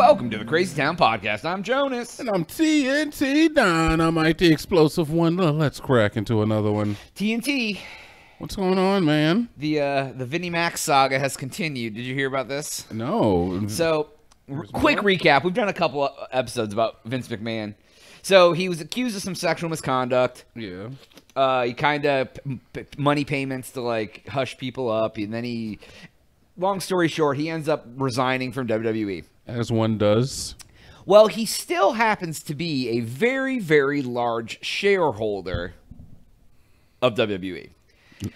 Welcome to the Crazy Town Podcast. I'm Jonas. And I'm TNT Dinomight, the explosive one. Uh, Let's crack into another one. TNT. What's going on, man? The uh, the Vinnie Mac's saga has continued. Did you hear about this? No. So, r- quick recap. We've done a couple episodes about Vince McMahon. So he was accused of some sexual misconduct. yeah. Uh, he kind of money payments to like hush people up, and then he. Long story short, he ends up resigning from WWE. As one does. Well, he still happens to be a very, very large shareholder of. WWE.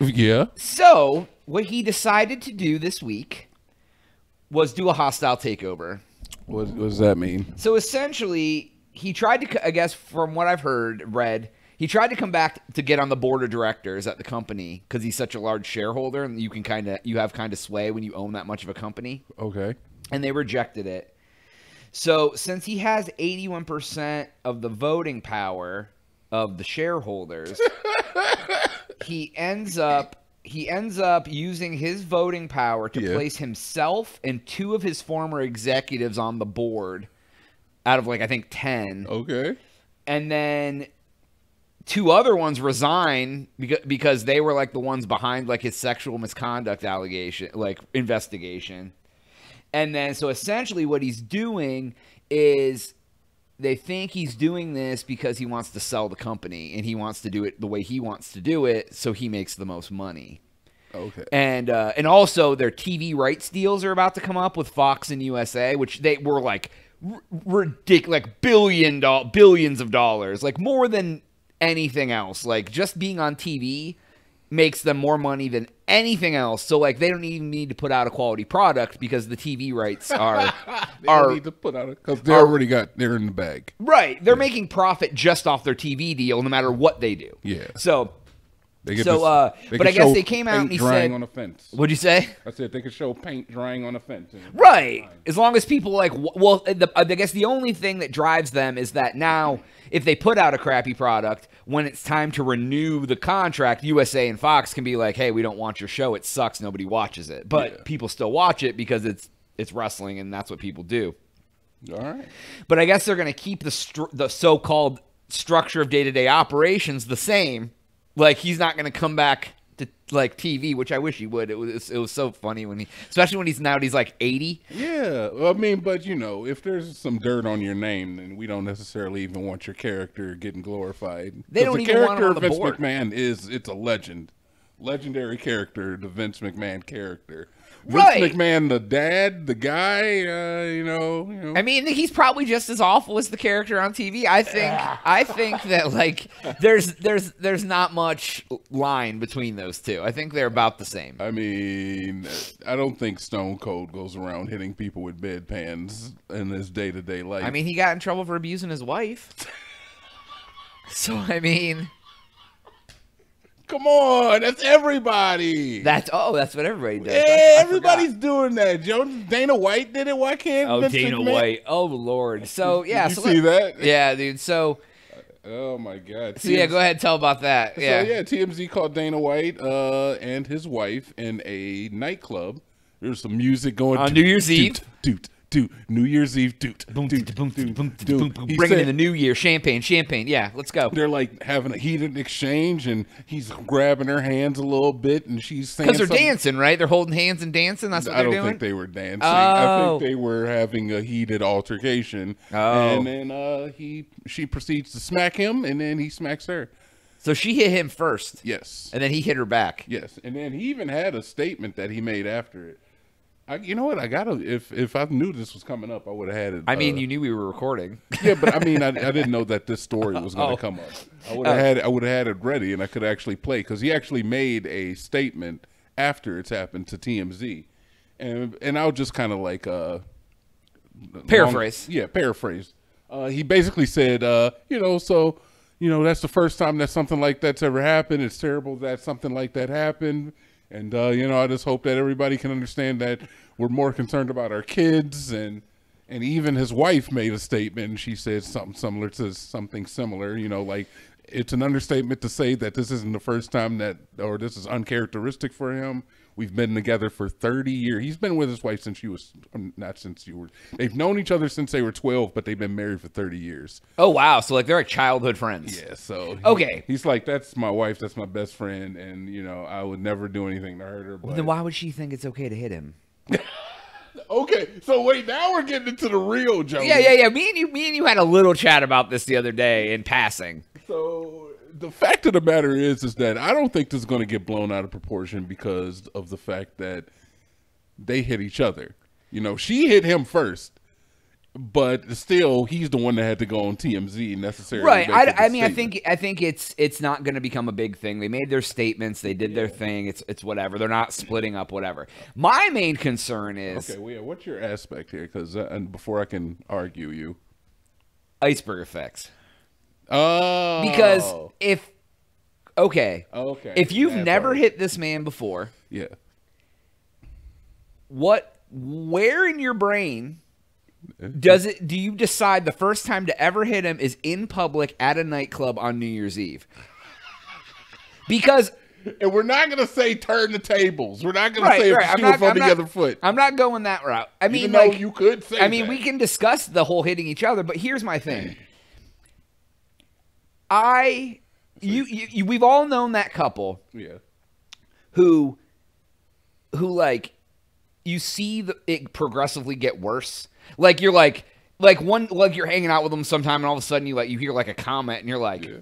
Yeah. So, what he decided to do this week was do a hostile takeover. What, what does that mean? So, essentially, he tried to, I guess, from what I've heard, read, he tried to come back to get on the board of directors at the company because he's such a large shareholder and you can kind of, you have kind of sway when you own that much of a company. Okay. And they rejected it. So since he has 81% of the voting power of the shareholders, he ends up he ends up using his voting power to Yeah. place himself and two of his former executives on the board out of like I think 10 Okay. and then two other ones resign because because they were like the ones behind like his sexual misconduct allegation like investigation and then so essentially what he's doing is they think he's doing this because he wants to sell the company and he wants to do it the way he wants to do it so he makes the most money Okay. and uh, and also their TV rights deals are about to come up with Fox and USA, which they were like r- ridiculous, like billion doll- billions of dollars, like more than anything else. Like just being on TV makes them more money than anything else. So like they don't even need to put out a quality product because the TV rights are They are don't need to put out because they are- already got they're in the bag. right. They're making profit just off their TV deal, no matter what they do. Yeah. So So, to- uh, they but I guess they came out and he drying said- on a fence. what'd you say? I said they could show paint drying on a fence. Right. As long as people like, well, the, I guess the only thing that drives them is that now, if they put out a crappy product, when it's time to renew the contract, USA and Fox can be like, "Hey, we don't want your show. It sucks. Nobody watches it." But Yeah. people still watch it because it's it's wrestling, and that's what people do. All right. But I guess they're going to keep the the so-called structure of day-to-day operations the same. Like he's not going to come back to like TV, which I wish he would. It was it was so funny when he, especially when he's now he's like eighty. Yeah, I mean, but you know, if there's some dirt on your name, then we don't necessarily even want your character getting glorified. They don't the even want him character on of the Vince board. McMahon is it's a legend, legendary character, the Vince McMahon character. Right. Vince McMahon, the dad, the guy, uh, you know, you know. I mean, he's probably just as awful as the character on TV. I think. I think that like there's there's there's not much line between those two. I think they're about the same. I mean, I don't think Stone Cold goes around hitting people with bedpans in his day to day life. I mean, he got in trouble for abusing his wife. So I mean, come on, that's everybody. that's oh, that's what everybody does. Yeah, everybody's doing that. Joe Dana White did it. Why can't Oh, Vince Dana McMahon? White. Oh Lord. So yeah. you so see let- that? Yeah, dude. So Oh my God. so yeah. Go ahead. And tell about that. So Yeah. yeah, TMZ called Dana White uh, and his wife in a nightclub. There's some music going On New Year's Eve. Toot, toot, New Year's Eve. Toot, Boom, toot, boom, boom, toot, boom, toot. boom, boom. He Bringing in the new year. Champagne, champagne. Yeah. Let's go. They're like having a heated exchange, and he's grabbing her hands a little bit, and she's saying Because they're something- dancing, right? They're holding hands and dancing. That's what I they're don't doing. think they were dancing. I Oh. think they were having a heated altercation. Oh. And then uh, he she proceeds to smack him, and then he smacks her. So she hit him first, Yes. and then he hit her back. Yes. And then he even had a statement that he made after it. I, you know what? I gotta. If if I knew this was coming up, I would have had it. I mean, uh, you knew we were recording. yeah, but I mean, I, I didn't know that this story was going to Oh. come up. I would have Oh. had I would have had it ready, and I could actually play because he actually made a statement after it's happened to TMZ, and and I'll just kind of like uh Paraphrase. long- yeah, paraphrase. Uh, he basically said, uh, you know, so you know that's the first time that something like that's ever happened. It's terrible that something like that happened, and uh, you know, I just hope that everybody can understand that we're more concerned about our kids and. And even his wife made a statement, and she said something similar to something similar. You know, like it's an understatement to say that this isn't the first time that, or this is uncharacteristic for him. We've been together for 30 years. He's been with his wife since she was, um, not since you were, they've known each other since they were 12, but they've been married for 30 years. Oh wow, so like they're like childhood friends. Yeah, so. he- Okay. he's like, that's my wife, that's my best friend, and, you know, I would never do anything to hurt her. But, Then why would she think it's okay to hit him? okay, so wait, now we're getting into the real Joe. Yeah, yeah, yeah. Me and you, me and you had a little chat about this the other day in passing. So the fact of the matter is, is that I don't think this is going to get blown out of proportion because of the fact that they hit each other. You know, she hit him first, but still, he's the one that had to go on TMZ necessarily. Right. I, I mean, I think I think it's it's not going to become a big thing. They made their statements. They did their thing. It's it's whatever. They're not splitting up. Whatever. My main concern is Okay, well, yeah, what's your aspect here? Because uh, and before I can argue you, iceberg effects. Oh, Because if okay, okay, if you've that never part. hit this man before, yeah, what where in your brain does it do you decide the first time to ever hit him is in public at a nightclub on New Year's Eve? Because and we're not gonna say turn the tables. We're not gonna Right, say right. if I'm she not- was on I'm the not- other foot. I'm not going that route. I mean, like you could say, I mean, that. we can discuss the whole hitting each other, but here's my thing. I, you, you, you, we've all known that couple yeah. who, who like, you see the, it progressively get worse. Like you're like, like one, like you're hanging out with them sometime, and all of a sudden you like you hear like a comment, and you're like, Yeah.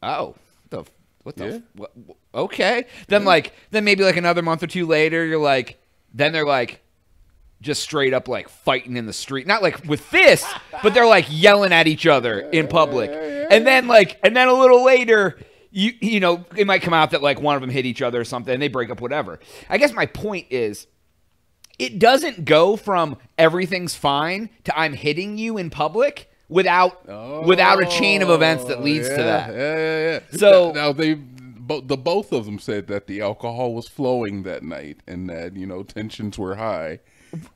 oh, the, what the, Yeah. what, okay. Then like, then maybe like another month or two later, you're like, then they're like, just straight up like fighting in the street. Not like with fists, but they're like yelling at each other in public. And then like and then a little later you you know, it might come out that like one of them hit each other or something and they break up whatever. I guess my point is it doesn't go from everything's fine to I'm hitting you in public without without a chain of events that oh, leads to Oh, yeah, that. Yeah, yeah, yeah. So- now they, bo- the both of them said that the alcohol was flowing that night and that you know tensions were high,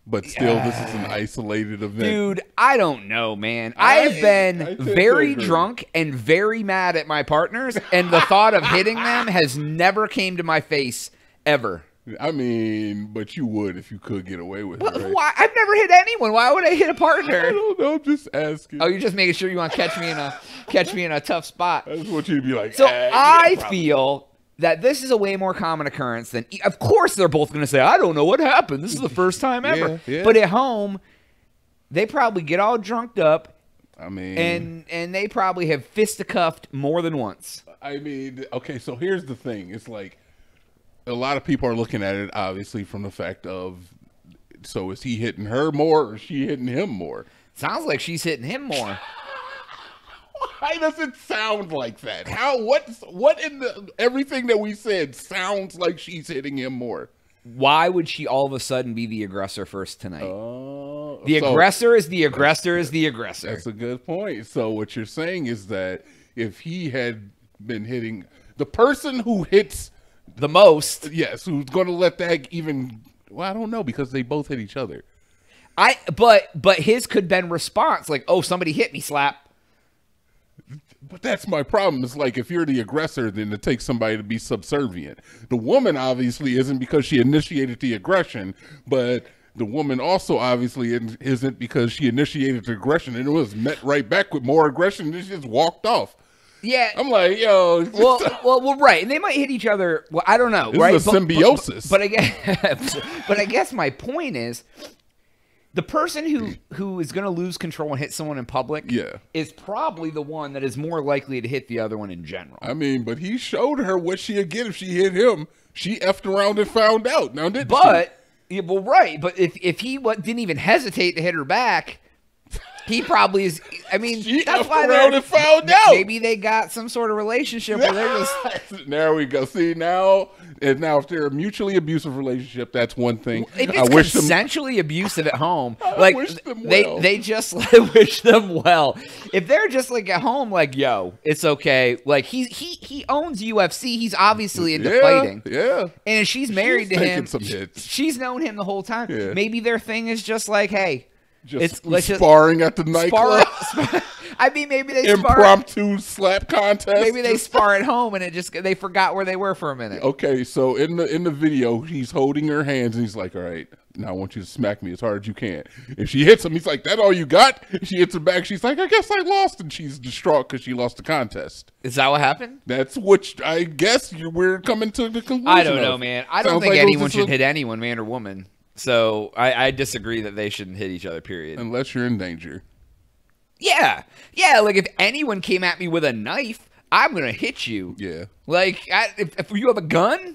but still this is an isolated event. Dude, I don't know, man. I- I've been I very agree. drunk and very mad at my partners, and the thought of hitting them has never came to my face ever. I mean, but you would if you could get away with it. Right? Why? I've never hit anyone. Why would I hit a partner? I don't know. I'm just asking. Oh, you're just making sure you want to catch me in a catch me in a tough spot. I just want you to be like. So "Ah, yeah, I probably." feel that this is a way more common occurrence than. Of course, they're both going to say, "I don't know what happened. This is the first time ever." Yeah, yeah. But at home, they probably get all drunked up I mean, and and they probably have fisticuffed more than once. I mean, okay, so here's the thing. It's like a lot of people are looking at it obviously from the fact of so is he hitting her more or is she hitting him more? Sounds like she's hitting him more. Why does it sound like that? How what what in the everything that we said sounds like she's hitting him more? Why would she all of a sudden be the aggressor first tonight? Oh, the so aggressor is the aggressor is the aggressor. That's a good point. So what you're saying is that if he had been hitting the person who hits The most. yes, who's going to let that even well, I don't know because they both hit each other. I but but his could been response like, "Oh, somebody hit me, slap." But that's my problem. It's like if you're the aggressor, then it takes somebody to be subservient. The woman obviously isn't because she initiated the aggression, but the woman also obviously isn't- isn't because she initiated the aggression and it was met right back with more aggression and she just walked off. Yeah. I'm like, yo, well, well, well, right, and they might hit each other. Well, I don't know, This right? is a But- but- symbiosis. But, I guess, but I guess my point is, the person who who is going to lose control and hit someone in public, Yeah. is probably the one that is more likely to hit the other one in general. I mean, but he showed her what she'd get if she hit him. She effed around and found out. Now, didn't But yeah, well, right. But if if he what, didn't even hesitate to hit her back, he probably is. I mean, she? That's why they're found out. maybe they got some sort of relationship where they're just. there we go. See now, and now if they're a mutually abusive relationship, that's one thing. If I it's wish them. abusive at home, like wish them they well. they just wish them well. If they're just like at home, like yo, it's okay. Like he he he owns UFC. He's obviously into yeah, fighting. Yeah. And she's married She's to him. some hits. She's known him the whole time. Yeah. Maybe their thing is just like, hey, Just it's let's just sparring at the spar, nightclub. spar- I mean, maybe they spar. impromptu slap contest. Maybe they spar at home, and it just they forgot where they were for a minute. Okay, so in the in the video, he's holding her hands and he's like, "All right, now I want you to smack me as hard as you can." If she hits him, he's like, "That all you got?" She hits her back. She's like, "I guess I lost," and she's distraught because she lost the contest. Is that what happened? That's which I guess you're, we're coming to the conclusion. I don't know, of. man. I don't Sounds think like anyone should a- hit anyone, man or woman. So I, I disagree that they shouldn't hit each other. Period. unless you're in danger. Yeah, yeah. Like if anyone came at me with a knife, I'm gonna hit you. Yeah, Like I, if, if you have a gun,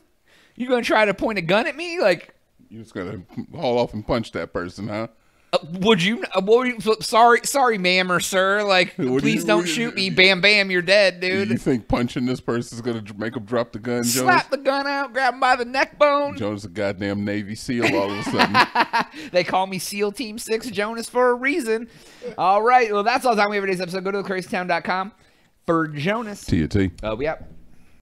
you're gonna try to point a gun at me? Like, you just gotta haul off and punch that person, huh? Uh, would you? Uh, would you? Sorry, sorry, ma'am or sir. Like, What do please what you- shoot me. Bam, bam, you're dead, dude. You think punching this person is gonna make him drop the gun, Jones? Slap the gun out, grab him by the neck bone. Jones a goddamn Navy SEAL all of a sudden. They call me SEAL Team Six Jonas for a reason. All right, well that's all the time we have for today's episode. Go to thecrazytown.com for Jonas. TNT. Uh, we out.